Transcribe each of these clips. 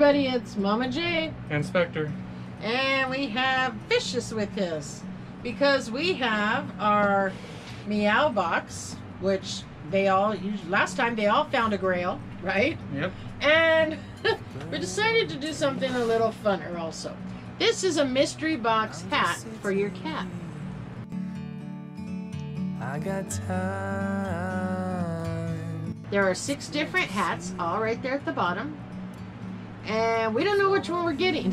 everybody, it's Mama J. and Spectre. And we have Vicious with us. Because we have our Meow box, which they all, used last time they all found a grail, right? Yep. And we decided to do something a little funner also. This is a mystery box hat for your cat. I got time. There are six different hats, all right there at the bottom. And we don't know which one we're getting.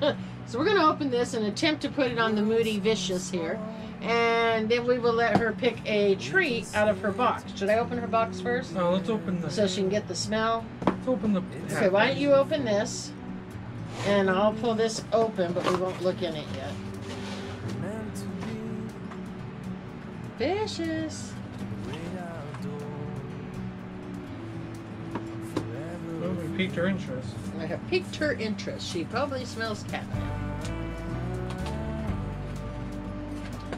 so we're going to open this and attempt to put it on the Moody Vicious here. And then we will let her pick a treat out of her box. Should I open her box first? No, let's open the... So she can get the smell? Let's open the... Okay, why don't you open this? And I'll pull this open, but we won't look in it yet. Vicious. Piqued her interest. I have piqued her interest. She probably smells catnip.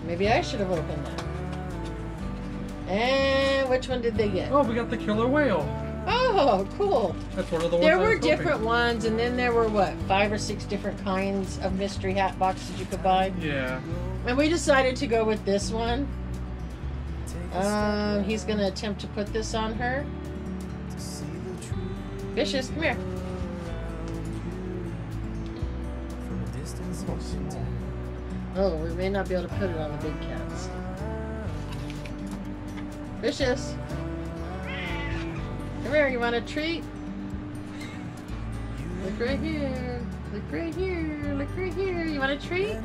Maybe I should have opened that. And which one did they get? Oh, we got the killer whale. Oh, cool. That's one of the ones There were different hoping. ones, and then there were what, five or six different kinds of mystery hat boxes you could buy? Yeah. And we decided to go with this one. Um, he's gonna attempt to put this on her. Vicious, come here. from Oh, small. Oh, we may not be able to put it on the big cats. Vicious. Come here, you want a treat? Look right here. Look right here. Look right here. You want a treat?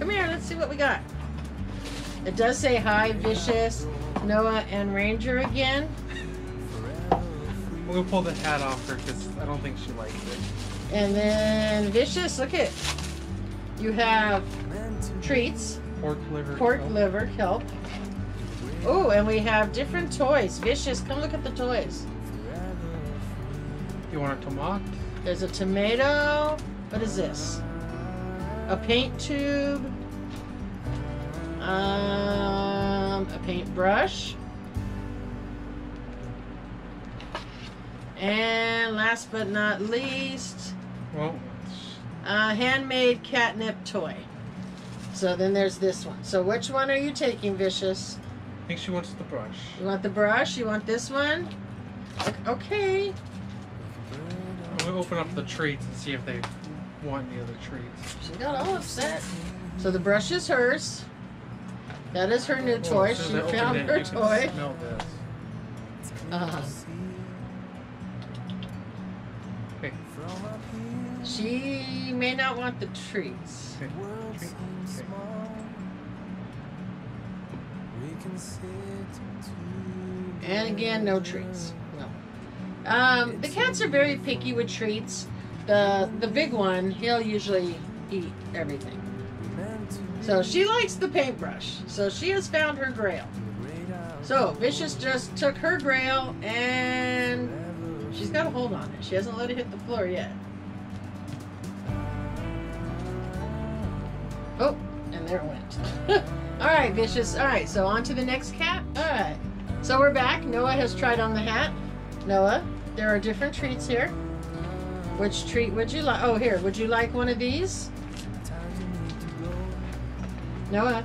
Come here, let's see what we got. It does say hi, Vicious, Noah, and Ranger again. We'll pull the hat off her because I don't think she likes it. And then Vicious, look at you have treats, Pork liver. pork kelp. liver, kelp. Oh, and we have different toys. Vicious, come look at the toys. You want a tomato? There's a tomato. What is this? A paint tube. Um, a paintbrush. And last but not least, Well, a handmade catnip toy. So then there's this one. So which one are you taking, Vicious? I think she wants the brush. You want the brush? You want this one? Okay. We'll open up the treats and see if they want any other treats. She got all upset. So the brush is hers. That is her new toy. She found it, her toy. Smell this. Uh-huh. She may not want the treats. Okay. Treat. Okay. And again, no treats. No. Um, the cats are very picky with treats. The the big one, he'll usually eat everything. So she likes the paintbrush. So she has found her grail. So Vicious just took her grail and she's got a hold on it. She hasn't let it hit the floor yet. Oh, and there it went. All right, Vicious. All right, so on to the next cat. All right. So we're back. Noah has tried on the hat. Noah, there are different treats here. Which treat would you like? Oh, here. Would you like one of these? Noah,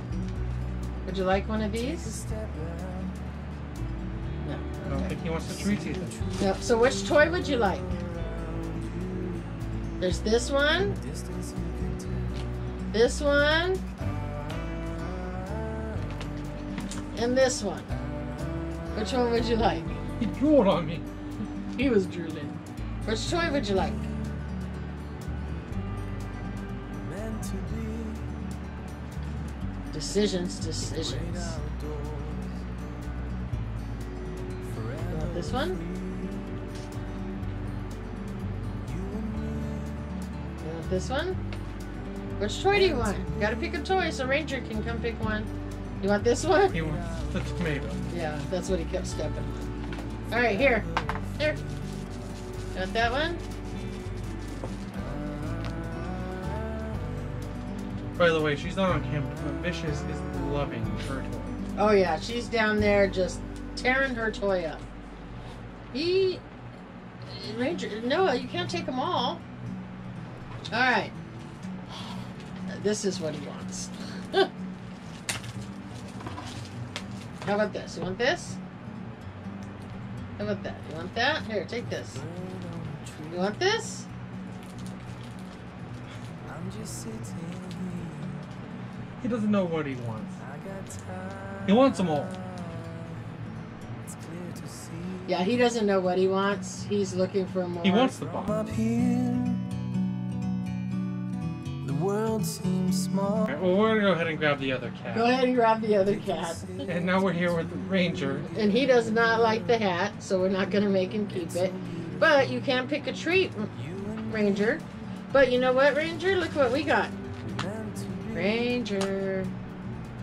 would you like one of these? No. I don't think he wants the treats either. No. So which toy would you like? There's this one. This one. And this one. Which one would you like? He drooled on me. He was drooling. Which toy would you like? Decisions, decisions. Want this one? You this one? Which toy do you want? You gotta pick a toy so Ranger can come pick one. You want this one? He wants the tomato. Yeah, that's what he kept stepping on. Alright, here. Here. Got that one? Uh, by the way, she's not on camera, but Vicious is loving her toy. Oh yeah, she's down there just tearing her toy up. He Ranger, Noah, you can't take them all. All right. This is what he wants. How about this? You want this? How about that? You want that? Here, take this. You want this? He doesn't know what he wants. He wants them all. Yeah, he doesn't know what he wants. He's looking for more. He wants the box. Up here, the world seems small. Okay, well, we're gonna go ahead and grab the other cat. Go ahead and grab the other cat. And now we're here with the ranger. And he does not like the hat, so we're not going to make him keep it. But you can pick a treat, Ranger. But you know what, Ranger? Look what we got. Ranger.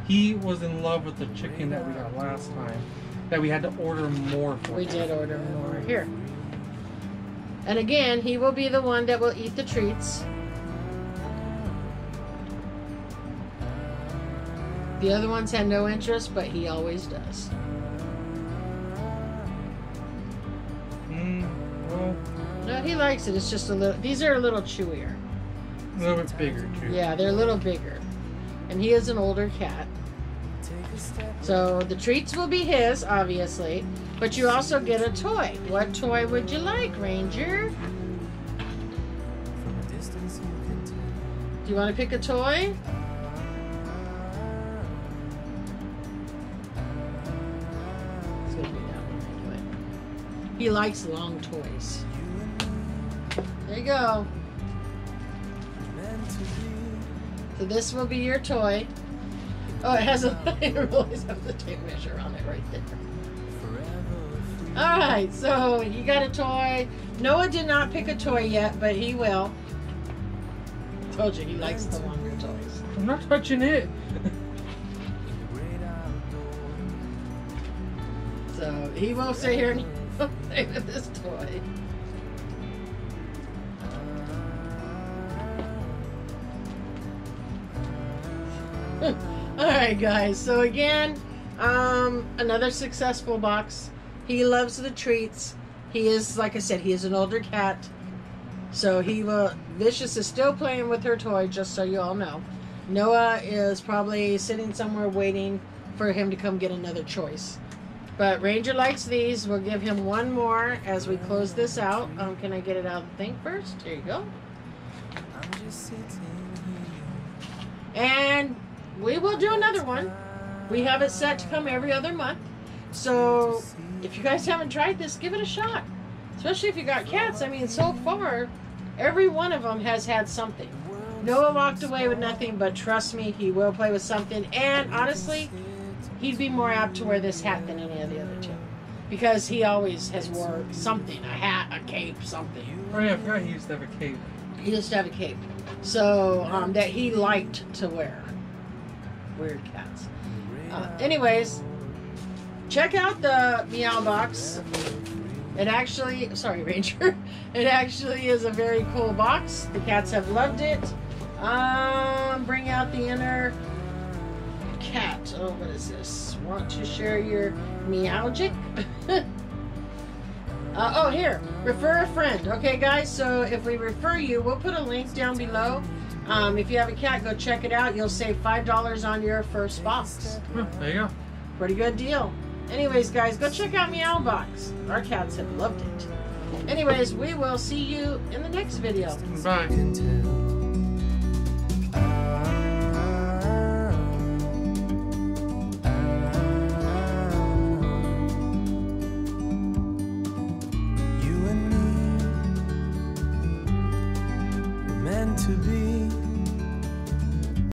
He was in love with the chicken that we got last time. That we had to order more for. We did order more. Here. And again, he will be the one that will eat the treats. The other ones had no interest, but he always does. Mm, well, No, he likes it. It's just a little. These are a little chewier. a little bit bigger too. Yeah, they're a little bigger. And he is an older cat. So the treats will be his, obviously. But you also get a toy. What toy would you like, Ranger? Do you want to pick a toy? It's gonna be that one anyway. He likes long toys. There you go. So this will be your toy. Oh, it has a. I realize has a tape measure on it right there. All right, so you got a toy. Noah did not pick a toy yet, but he will. Told you he likes the longer toys. I'm not touching it. So he will sit here and play with this toy. All right, guys. So again, um, another successful box. He loves the treats. He is, like I said, he is an older cat. So he will. Vicious is still playing with her toy, just so you all know. Noah is probably sitting somewhere waiting for him to come get another choice. But Ranger likes these. We'll give him one more as we close this out. Um, can I get it out of the thing first? Here you go. And we will do another one. We have it set to come every other month. So if you guys haven't tried this, give it a shot. Especially if you got cats. I mean, so far, every one of them has had something. Noah walked away with nothing, but trust me, he will play with something. And honestly, he'd be more apt to wear this hat than any of the other two. Because he always has wore something, a hat, a cape, something. Oh yeah, I forgot he used to have a cape. He used to have a cape. So, um, that he liked to wear. Weird cats. Uh, anyways, check out the Meow Box. It actually, sorry, Ranger. It actually is a very cool box. The cats have loved it. Um, bring out the inner cat. Oh, what is this? Want to share your meowgic? uh, oh, here. Refer a friend. Okay, guys. So if we refer you, we'll put a link down below. Um, if you have a cat, go check it out. You'll save five dollars on your first box. Hmm, there you go. Pretty good deal. Anyways, guys, go check out Meow Box. Our cats have loved it. Anyways, we will see you in the next video. Bye.